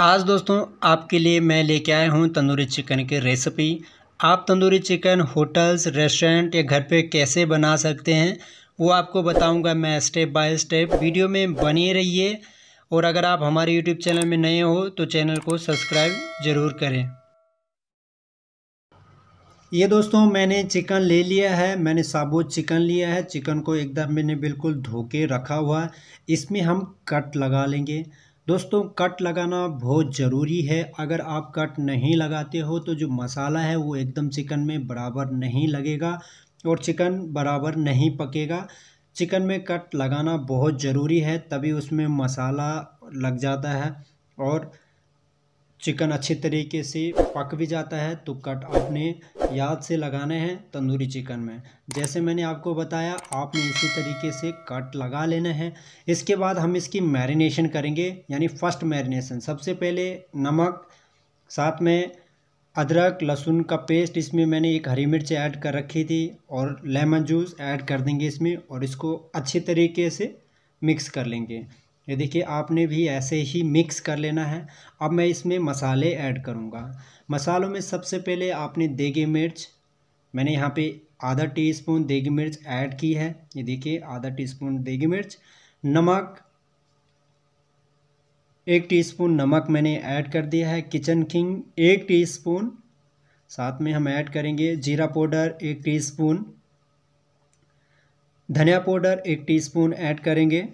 आज दोस्तों आपके लिए मैं लेके आया हूँ तंदूरी चिकन की रेसिपी आप तंदूरी चिकन होटल्स रेस्टोरेंट या घर पे कैसे बना सकते हैं, वो आपको बताऊँगा मैं स्टेप बाय स्टेप वीडियो में बने रहिए और अगर आप हमारे यूट्यूब चैनल में नए हो तो चैनल को सब्सक्राइब ज़रूर करें। ये दोस्तों मैंने चिकन ले लिया है, मैंने साबुत चिकन लिया है, चिकन को एकदम मैंने बिल्कुल धो के रखा हुआ है। इसमें हम कट लगा लेंगे। दोस्तों, कट लगाना बहुत ज़रूरी है। अगर आप कट नहीं लगाते हो तो जो मसाला है, वो एकदम चिकन में बराबर नहीं लगेगा और चिकन बराबर नहीं पकेगा। चिकन में कट लगाना बहुत ज़रूरी है, तभी उसमें मसाला लग जाता है और चिकन अच्छे तरीके से पक भी जाता है तो कट आपने याद से लगाने हैं तंदूरी चिकन में। जैसे मैंने आपको बताया, आपने इसी तरीके से कट लगा लेना है। इसके बाद हम इसकी मैरिनेशन करेंगे, यानी फ़र्स्ट मैरिनेशन। सबसे पहले नमक, साथ में अदरक, लहसुन का पेस्ट, इसमें मैंने एक हरी मिर्च ऐड कर रखी थी, और लेमन जूस ऐड कर देंगे इसमें, और इसको अच्छे तरीके से मिक्स कर लेंगे। ये देखिए, आपने भी ऐसे ही मिक्स कर लेना है। अब मैं इसमें मसाले ऐड करूँगा। मसालों में सबसे पहले आपने देगी मिर्च। मैंने यहाँ पे आधा टीस्पून देगी मिर्च ऐड की है। ये देखिए, आधा टीस्पून देगी मिर्च। नमक, एक टीस्पून नमक मैंने ऐड कर दिया है। किचन किंग, एक टीस्पून साथ में हम ऐड करेंगे जीरा पाउडर, एक टीस्पून धनिया पाउडर, एक टीस्पून ऐड करेंगे।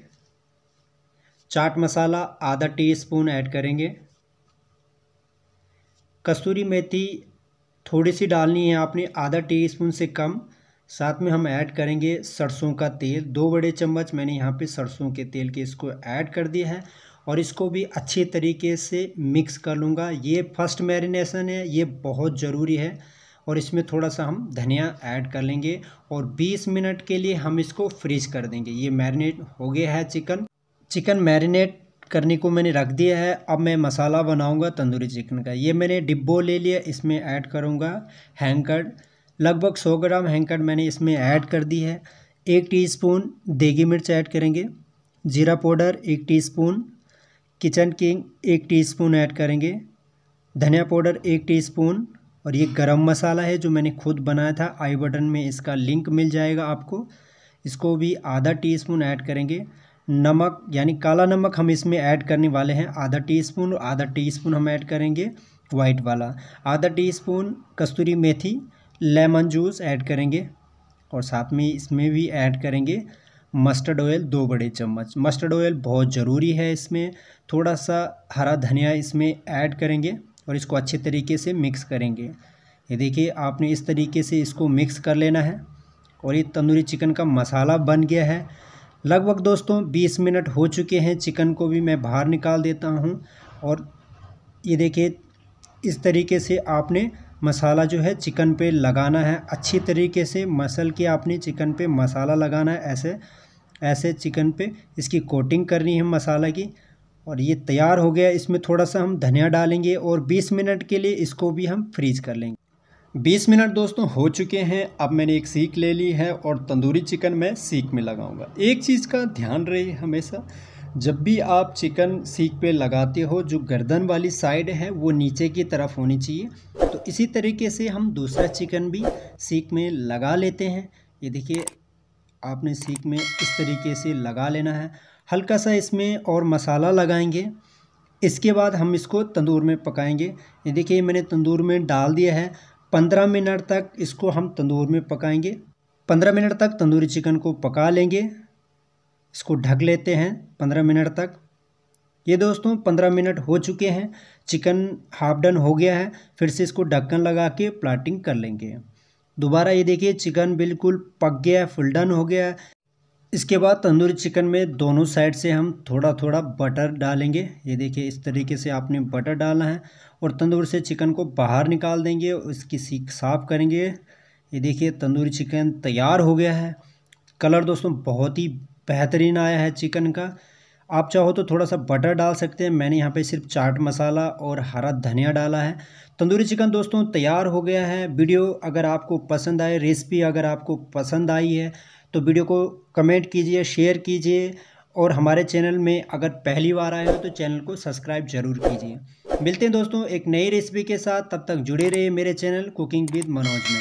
चाट मसाला आधा टी स्पून ऐड करेंगे। कस्तूरी मेथी थोड़ी सी डालनी है आपने, आधा टी स्पून से कम। साथ में हम ऐड करेंगे सरसों का तेल। दो बड़े चम्मच मैंने यहाँ पे सरसों के तेल के इसको ऐड कर दिया है और इसको भी अच्छे तरीके से मिक्स कर लूँगा। ये फ़र्स्ट मैरिनेशन है, ये बहुत ज़रूरी है और इसमें थोड़ा सा हम धनिया ऐड कर लेंगे और 20 मिनट के लिए हम इसको फ्रीज कर देंगे। ये मैरिनेट हो गया है चिकन चिकन मैरिनेट करने को मैंने रख दिया है। अब मैं मसाला बनाऊँगा तंदूरी चिकन का। ये मैंने डिब्बो ले लिया, इसमें ऐड करूँगा हैंकर्ड। लगभग सौ ग्राम हैंकर्ड मैंने इसमें ऐड कर दी है। एक टीस्पून देगी मिर्च ऐड करेंगे। जीरा पाउडर एक टीस्पून। किचन किंग एक टीस्पून ऐड करेंगे। धनिया पाउडर एक टीस्पून। और ये गरम मसाला है जो मैंने खुद बनाया था। आई बटन में इसका लिंक मिल जाएगा आपको। इसको भी आधा टीस्पून ऐड करेंगे। नमक, यानी काला नमक हम इसमें ऐड करने वाले हैं। आधा टीस्पून और आधा टीस्पून हम ऐड करेंगे वाइट वाला। आधा टीस्पून कस्तूरी मेथी, लेमन जूस ऐड करेंगे और साथ में इसमें भी ऐड करेंगे मस्टर्ड ऑयल, दो बड़े चम्मच। मस्टर्ड ऑयल बहुत ज़रूरी है इसमें। थोड़ा सा हरा धनिया इसमें ऐड करेंगे और इसको अच्छे तरीके से मिक्स करेंगे। ये देखिए, आपने इस तरीके से इसको मिक्स कर लेना है और ये तंदूरी चिकन का मसाला बन गया है। लगभग दोस्तों 20 मिनट हो चुके हैं। चिकन को भी मैं बाहर निकाल देता हूँ। और ये देखिए, इस तरीके से आपने मसाला जो है चिकन पे लगाना है। अच्छी तरीके से मसल के आपने चिकन पे मसाला लगाना है। ऐसे ऐसे चिकन पे इसकी कोटिंग करनी है मसाला की। और ये तैयार हो गया। इसमें थोड़ा सा हम धनिया डालेंगे और 20 मिनट के लिए इसको भी हम फ्रीज कर लेंगे। बीस मिनट दोस्तों हो चुके हैं, अब मैंने एक सीख ले ली है और तंदूरी चिकन मैं सीख में लगाऊँगा। एक चीज़ का ध्यान रहे हमेशा, जब भी आप चिकन सीख पे लगाते हो, जो गर्दन वाली साइड है, वो नीचे की तरफ़ होनी चाहिए। तो इसी तरीके से हम दूसरा चिकन भी सीख में लगा लेते हैं। ये देखिए, आपने सीख में इस तरीके से लगा लेना है। हल्का सा इसमें और मसाला लगाएँगे। इसके बाद हम इसको तंदूर में पकाएँगे। ये देखिए, मैंने तंदूर में डाल दिया है। पंद्रह मिनट तक इसको हम तंदूर में पकाएँगे। पंद्रह मिनट तक तंदूरी चिकन को पका लेंगे। इसको ढक लेते हैं पंद्रह मिनट तक। ये दोस्तों पंद्रह मिनट हो चुके हैं। चिकन हाफ़ डन हो गया है। फिर से इसको ढक्कन लगा के प्लाटिंग कर लेंगे। दोबारा ये देखिए चिकन बिल्कुल पक गया है, फुल डन हो गया है। इसके बाद तंदूरी चिकन में दोनों साइड से हम थोड़ा थोड़ा बटर डालेंगे। ये देखिए, इस तरीके से आपने बटर डालना है और तंदूर से चिकन को बाहर निकाल देंगे इसकी सीख साफ़ करेंगे। ये देखिए, तंदूरी चिकन तैयार हो गया है। कलर दोस्तों बहुत ही बेहतरीन आया है चिकन का। आप चाहो तो थोड़ा सा बटर डाल सकते हैं। मैंने यहाँ पे सिर्फ़ चाट मसाला और हरा धनिया डाला है। तंदूरी चिकन दोस्तों तैयार हो गया है। वीडियो अगर आपको पसंद आए रेसिपी अगर आपको पसंद आई है तो वीडियो को कमेंट कीजिए शेयर कीजिए और हमारे चैनल में अगर पहली बार आए हो तो चैनल को सब्सक्राइब ज़रूर कीजिए। मिलते हैं दोस्तों एक नई रेसिपी के साथ। तब तक जुड़े रहिए मेरे चैनल कुकिंग विद मनोज में।